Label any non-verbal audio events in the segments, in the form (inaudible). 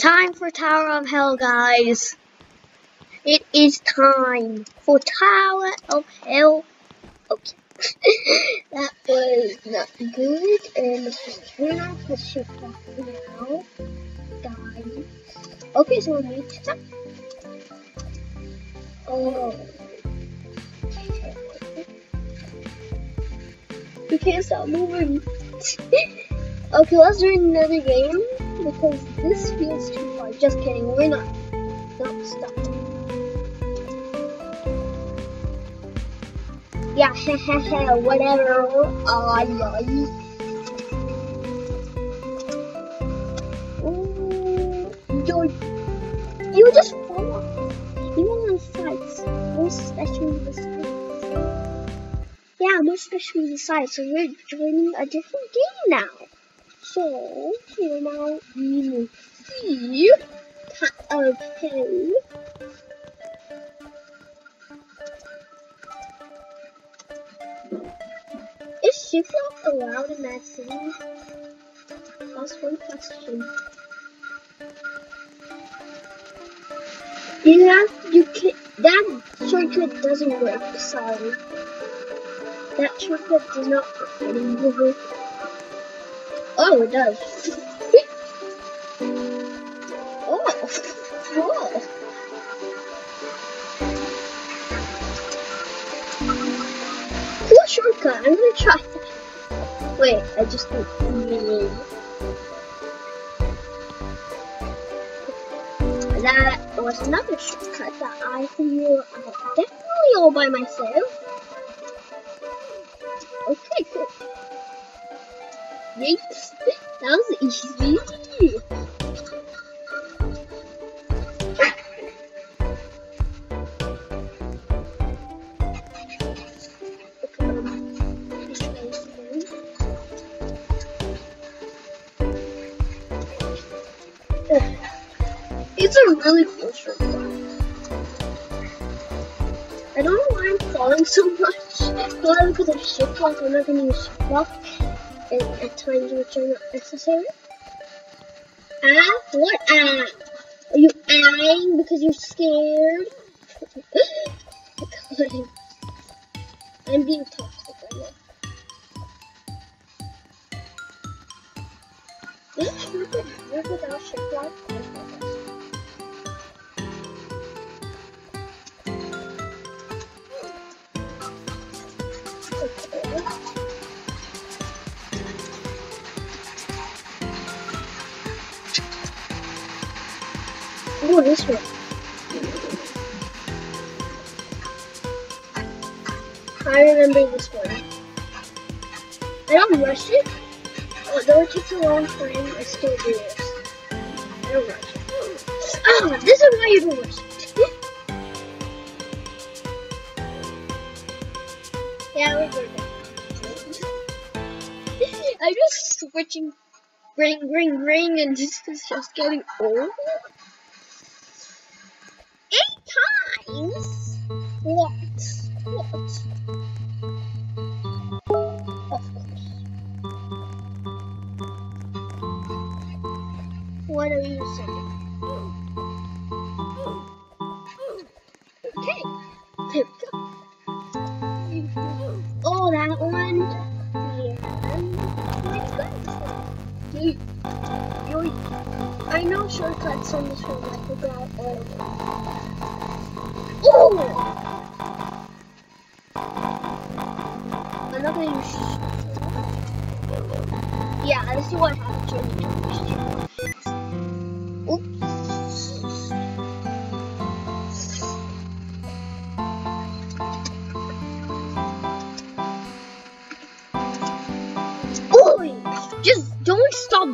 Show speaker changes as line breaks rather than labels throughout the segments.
Time for Tower of Hell, guys. It is time for Tower of Hell. Okay. (laughs) that was not good. And turn off the shift now. Guys. Okay, so we need to stop. Oh. (laughs) We can't stop moving. (laughs) okay, let's do another game because this feels too far. Just kidding, we're not. Not stop. Yeah, hahaha, (laughs) whatever. Ay, ay. Ooh, you, you just fall off. Even on sites, most especially the sites. Yeah, most especially the sites. So we're joining a different game now. So, here now will see okay. Is shift allowed in that scene? That's one question. Yeah, you can that shortcut doesn't work, sorry. That shortcut does not work anymore. Oh, it does. oh, oh. Cool shortcut. I'm gonna try. Wait, I just need. That was another shortcut that I figured out definitely all by myself. Okay, cool. Yikes. That was easy. It's a really cool shortcut. I don't know why I'm falling so much. Probably because of shift lock. I'm not gonna use shift lock at, at times which are not necessary. Ah, what ah? Are you ahing because you're scared? (laughs) I'm being toxic right now. Work without shift lock Oh, this one. I remember this one. I don't rush it. Although it takes a long time, I still do this. I don't rush it. Ah, this is why you don't rush it. (laughs) yeah, we're good. (laughs) I'm just switching ring, ring, ring, and this is just getting old. What are you saying? Okay. We go. Oh, that one. Yeah. I know shortcuts on this one. I forgot them. Um, oh!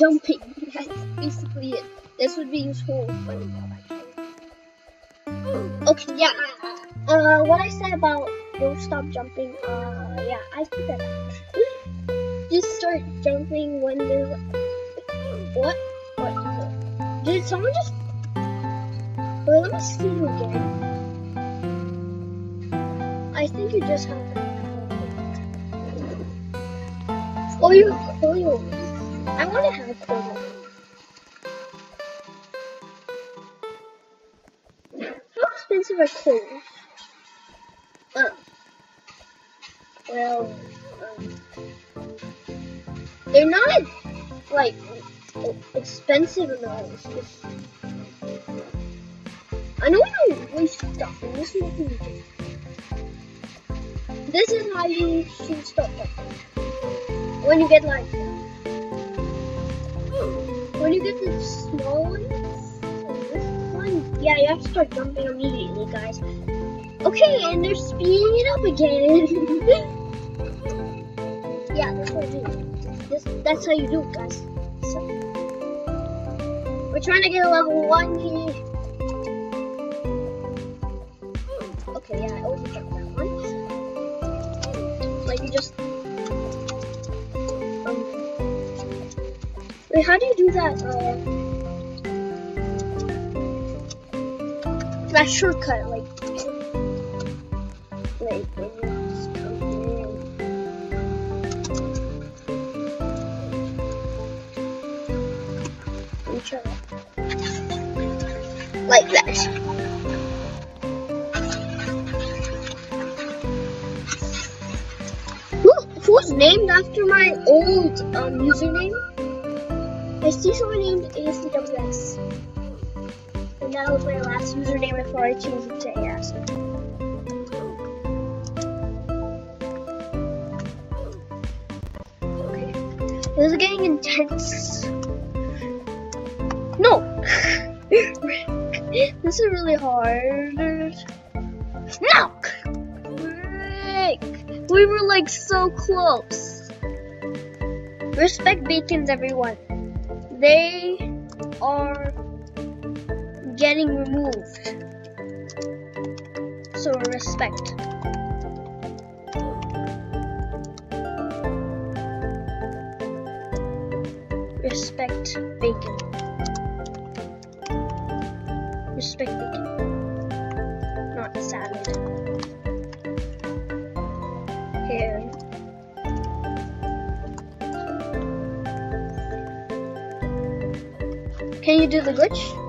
Jumping. That's basically it. This would be useful for Okay, yeah. Uh, what I said about don't stop jumping. Uh, yeah, I think that. Just start jumping when there's. What? What? Did someone just? Wait, let me see you again. I think you just have. Oh, you. Oh, you. I want to have a. How expensive are clothes? Oh. Well, um, they're not like expensive amounts. Just, I know we don't waste stuff, and this is what we do. This is how you shoot stuff. When you get like when you get the small this one, yeah, you have to start jumping immediately, guys. Okay, and they're speeding it up again. (laughs) yeah, that's what I do. This, that's how you do it, guys. So, we're trying to get a level one here. Okay, yeah, I overjumped that one. Like you just Wait, how do you do that uh that shortcut, like like. Like that. who's named after my old um, username. I see someone named ASDWX. And that was my last username before I changed it to AS. Okay. This is getting intense. No! (laughs) this is really hard. No! We were like so close. Respect beacons, everyone. They are getting removed. So respect. Respect bacon. Respect bacon. Not salad. Can you do the glitch?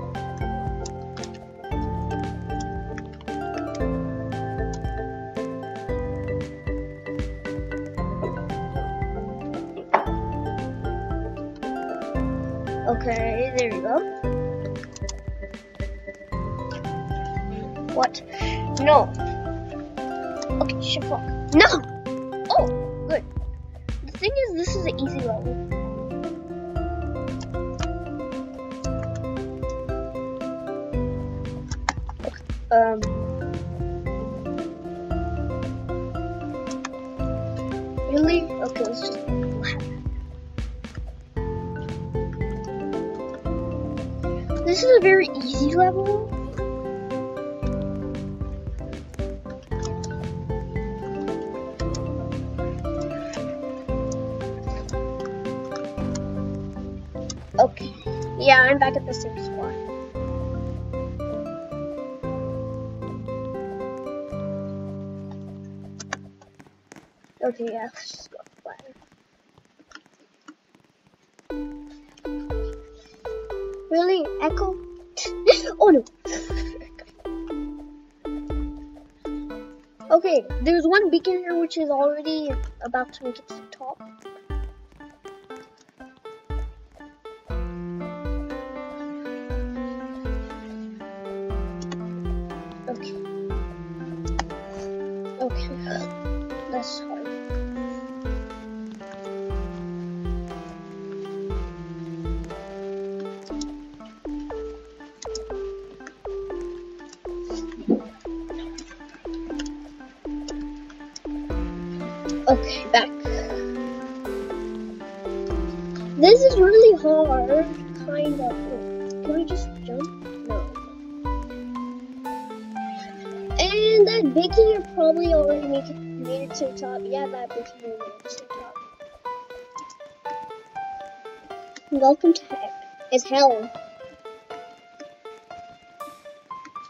This is a very easy level. Okay. Yeah, I'm back at the same spot. Okay, yeah, which is already about to make the top. Okay. Okay. That's hard. Okay, back. This is really hard, kind of. Can we just jump? No. And that baking probably already made it, made it to the top. Yeah, that baking made it to the top. Welcome to heck. It's hell.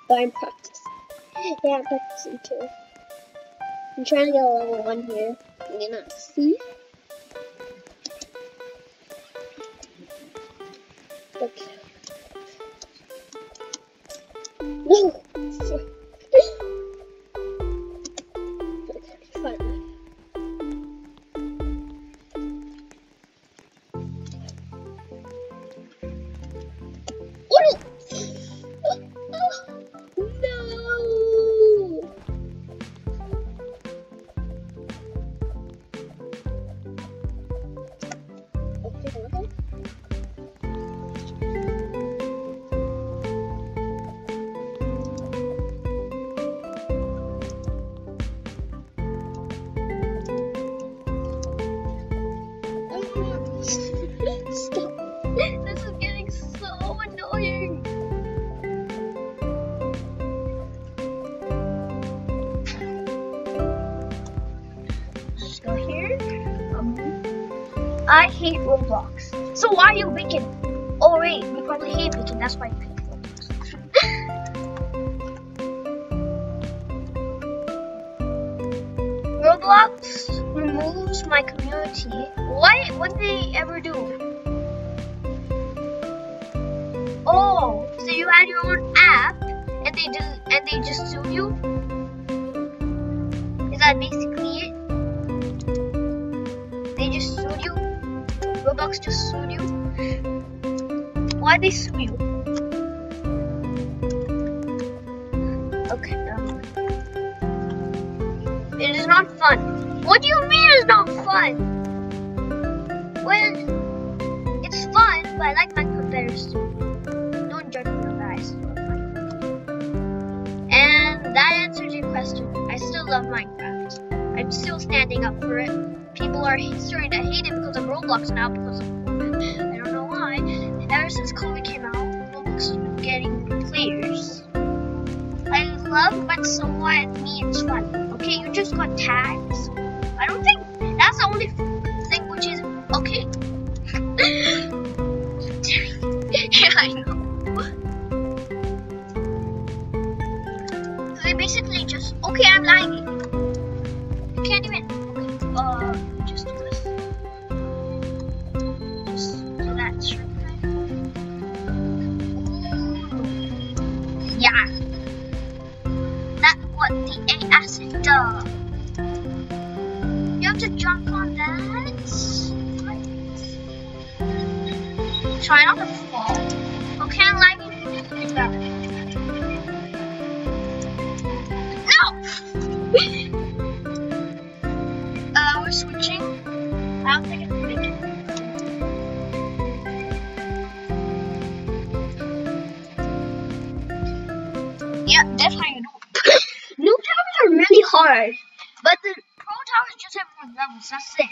But I'm practicing. Yeah, I'm practicing too. I'm trying to get a level 1 here. You not see? Okay. No! Hate Roblox. So why are you wicked? Oh wait, you probably hate wicked, that's why you hate Roblox. Roblox removes my community. What? What did they ever do? Oh, so you had your own app and they just and they just sue you? Is that basically it? They just sued you? Roblox just sued you? Why they sue you? Okay, um, It is not fun. What do you mean it's not fun? Well, it's fun, but I like Minecraft better too. Don't judge me, guys. And that answers your question. I still love Minecraft. I'm still standing up for it. People are starting to hate it because of Roblox now because. I don't know why. Ever since COVID came out, Roblox has been getting players. I love when someone means fun. Okay, you just got tagged. I don't think that's the only thing which is okay. (laughs) yeah, I know. They basically just okay. I'm lagging. More levels.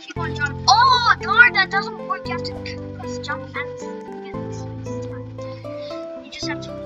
Keep on jumping. Oh, darn, that doesn't work. You have to jump and. You just have to.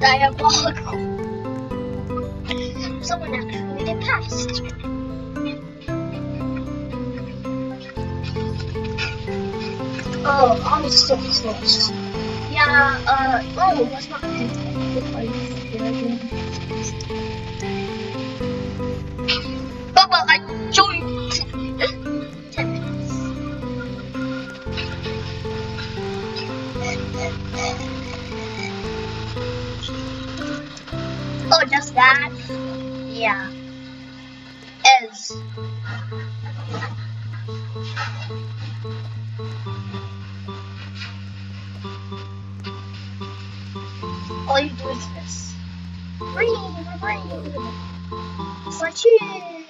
Diabolical. Someone actually made it past. Oh, I'm so close. Yeah, uh, oh, that's not good. Yeah. Ez. All you do is this. Green, green. It's.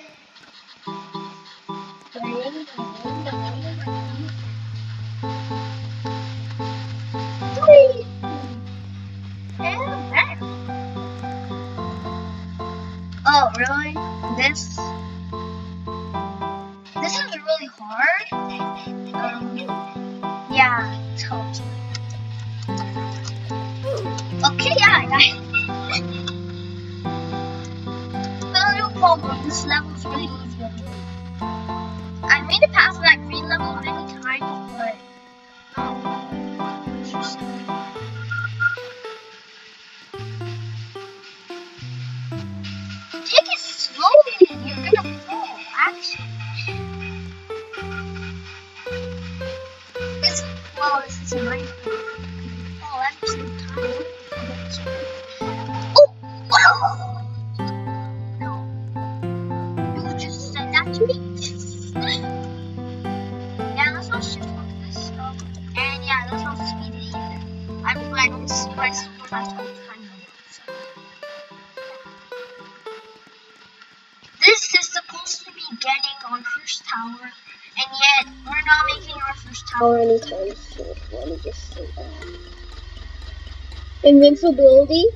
Invincibility?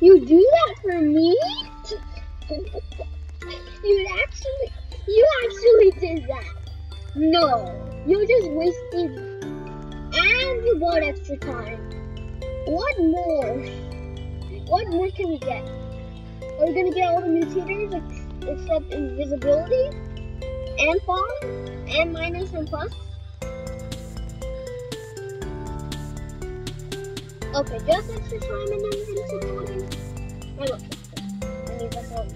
You do that for me? you actually, you actually did that. No, you just wasted, and you bought extra time. What more? What more can we get? Are we gonna get all the mutators ex- except invisibility? And fall? And minus and plus? Okay, just extra time and then invisibility. I don't think so. I mean, that's all.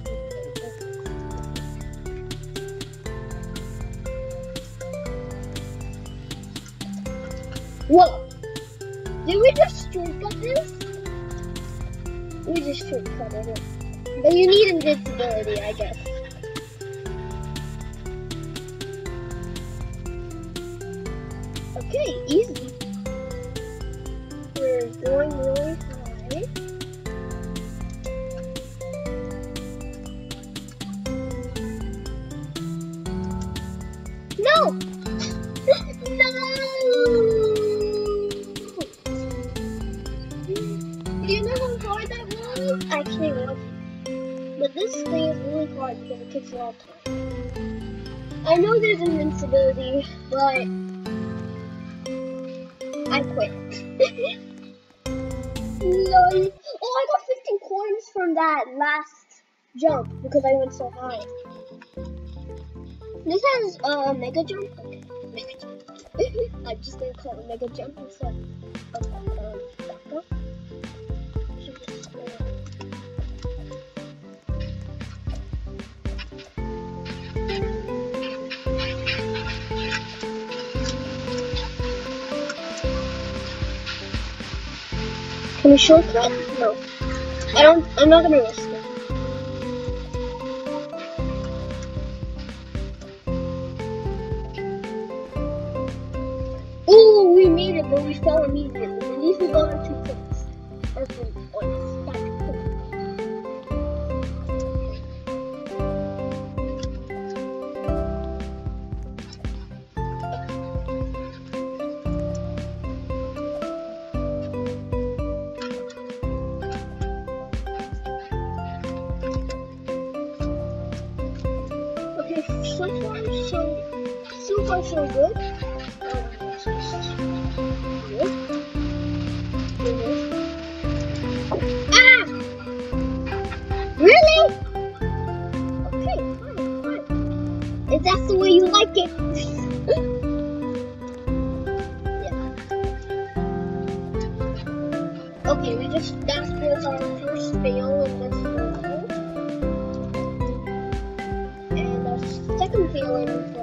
Whoa! Did we just shortcut this? We just shortcutted it. But you need invincibility, I guess. Do you know how hard that was? Actually, it wasn't. But this thing is really hard because it takes a lot of time. I know there's invincibility, but I quit. (laughs) Oh, I got 15 coins from that last jump because I went so high. This has a uh, mega jump. Mega jump. (laughs) I'm just gonna call it mega jump instead of um, Can we shortcut? No. I don't. I'm not gonna risk it. Ooh, we made it, but we fell immediately. At least we got our second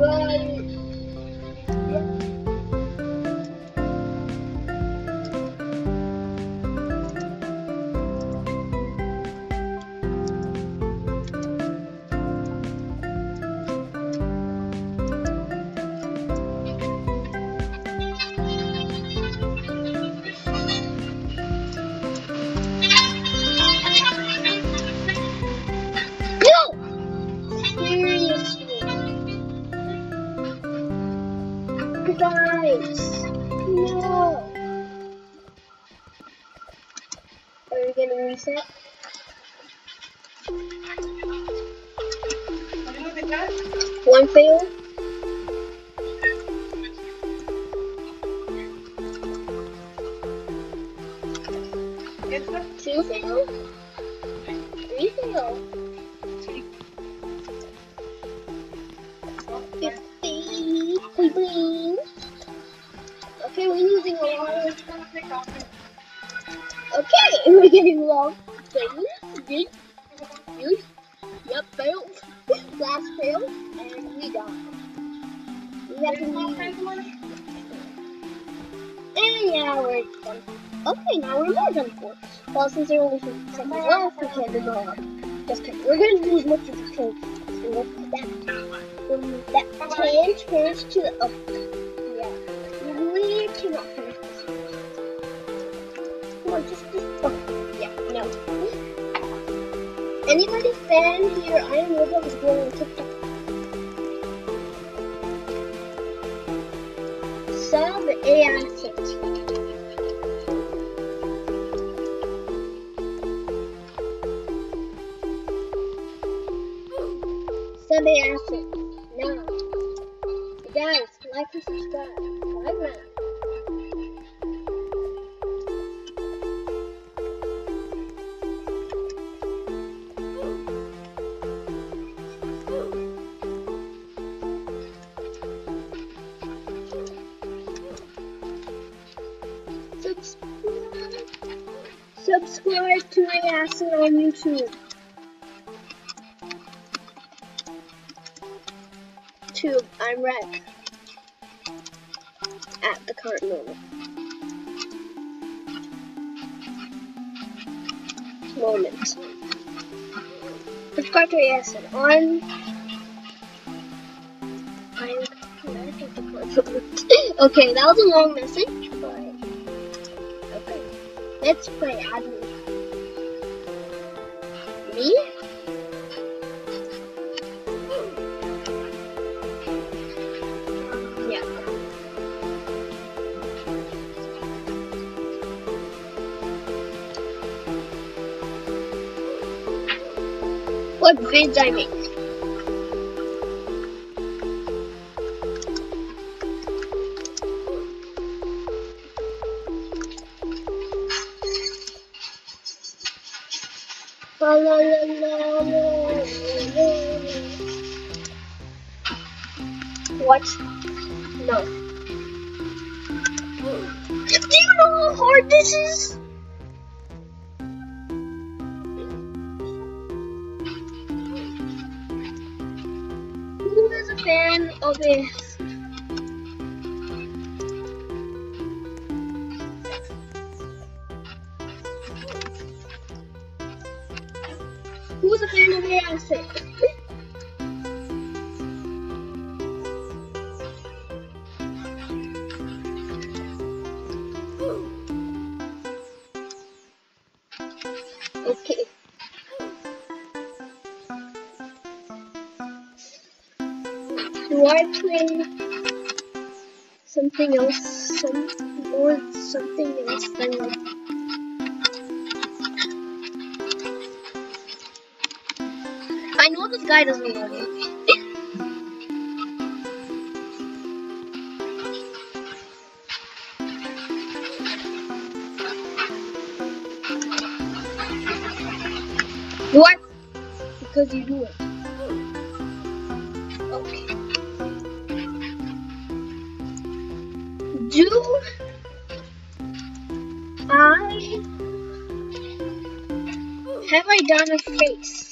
We Two. Three. Okay, we're losing a lot Okay, (laughs) we're getting long. Fail. Good. Good. Yep, fail. Last fail. And we got. We have to leave. And yeah, we're done. Okay, now we're more done for. Well, since they're only 50 seconds left, we can't do more. Just kidding. We're going to do as much as we can. So look at that. When that 10 turns to the. Oh, yeah. We cannot finish this. Come on, just. just oh, yeah, no. Anybody fan here? I am Roblox going on TikTok. Sub AI tips. My ass on. I'm okay, that was a long message, but. Okay. Let's play admin. Me? What vids I make? Of this? Who's a fan of acid? I know this guy doesn't love me. What? Because you do it. Have I done a face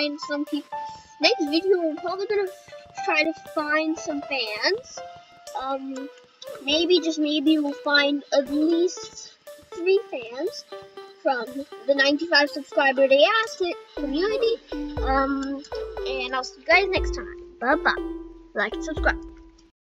find some people. Next video, we're probably gonna try to find some fans. Um, maybe just maybe we'll find at least three fans from the 95 subscriber asked it community. Um, and I'll see you guys next time. Bye bye. Like and subscribe.